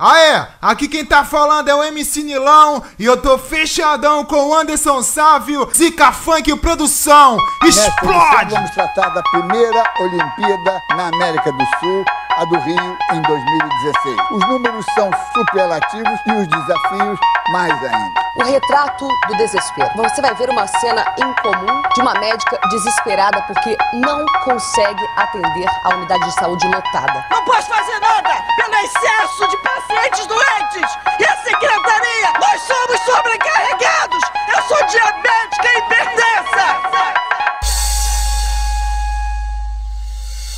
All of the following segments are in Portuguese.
Aê, aqui quem tá falando é o MC Nilão e eu tô fechadão com o Anderson Sávio, Zica Funk Produção. Explode! Vamos tratar da primeira Olimpíada na América do Sul, a do Rio, em 2016. Os números são superlativos e os desafios mais ainda. O retrato do desespero. Você vai ver uma cena incomum de uma médica desesperada porque não consegue atender a unidade de saúde lotada. Não posso fazer nada pelo excesso de pacientes doentes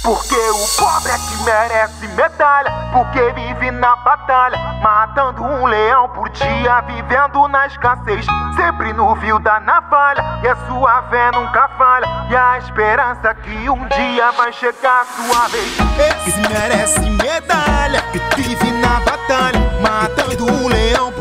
Porque o pobre é que merece medalha, porque vive na batalha, matando um leão por dia, vivendo na escassez, sempre no fio da navalha, e a sua fé nunca falha, e a esperança que um dia vai chegar a sua vez. Esse merece medalha, vive na batalha, matando um leão por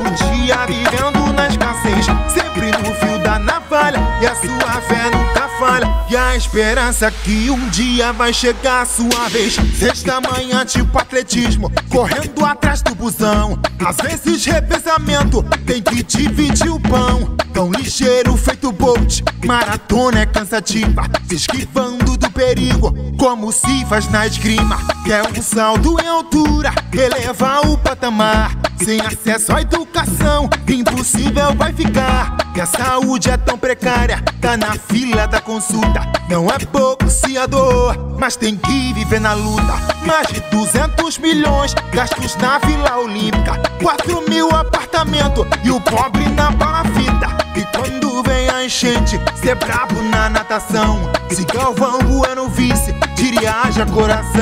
esperança que um dia vai chegar a sua vez. Sexta manhã, tipo atletismo, correndo atrás do busão. Às vezes, revezamento, tem que dividir o pão. Tão ligeiro, feito Bolt, maratona é cansativa, se esquivando do perigo, como se faz na esgrima. Quer um salto em altura, eleva o patamar. Sem acesso à educação, impossível vai ficar. Que a saúde é tão precária, tá na fila da consulta. Não é pouco se a dor, mas tem que viver na luta. Mais de 200 milhões gastos na Vila Olímpica. 4 mil apartamentos e o pobre na palafita. E quando vem a enchente, cê é brabo na natação. Se Galvão Bueno vice, diria haja coração.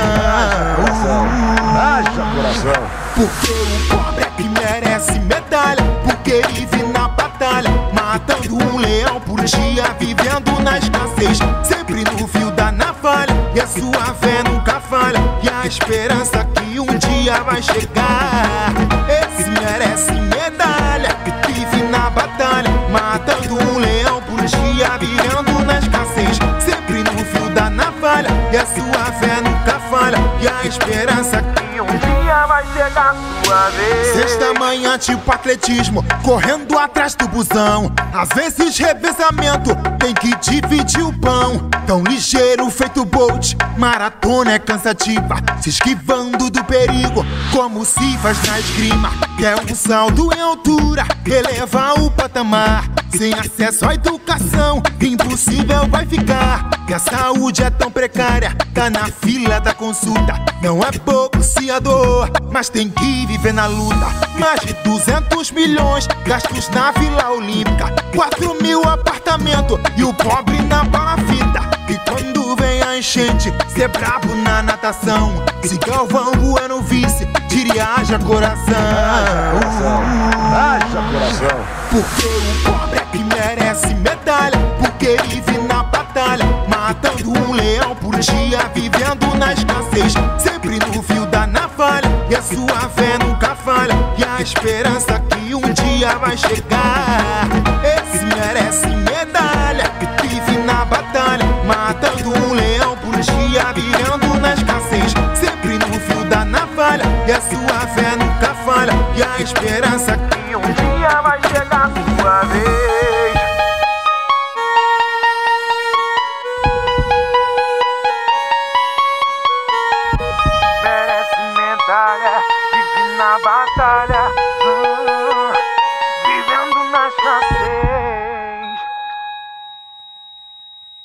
Haja coração. Porque o pobre é merece medalha. Porque vive na batalha, matando um leão por dia, vivendo na escassez. Sempre no fio da navalha, e a sua fé nunca falha. E a esperança que um dia vai chegar. Esperança que um dia vai chegar a sua vez. Sexta manhã, tipo atletismo, correndo atrás do busão. Às vezes, revezamento, tem que dividir o pão. Tão ligeiro, feito Bolt, maratona é cansativa. Se esquivando do perigo, como se faz na esgrima. Quer um salto em altura, eleva o patamar. Sem acesso à educação, impossível vai ficar. Que a saúde é tão precária, tá na fila da consulta. Não é pouco se a dor, mas tem que viver na luta. Mais de 200 milhões gastos na Vila Olímpica. 4 mil apartamentos e o pobre na palafita. E quando vem a enchente, cê é brabo na natação. Se Galvão Bueno vice, diria haja coração. Porque o pobre é que merece medalha. Porque vive na batalha, matando um leão por dia, vivendo na escassez. Sempre no fio da navalha, e a sua fé nunca falha. E a esperança que um dia vai chegar. Esse merece medalha. Nunca falha. E a esperança que um dia vai chegar sua vez. Merece medalha, vive na batalha,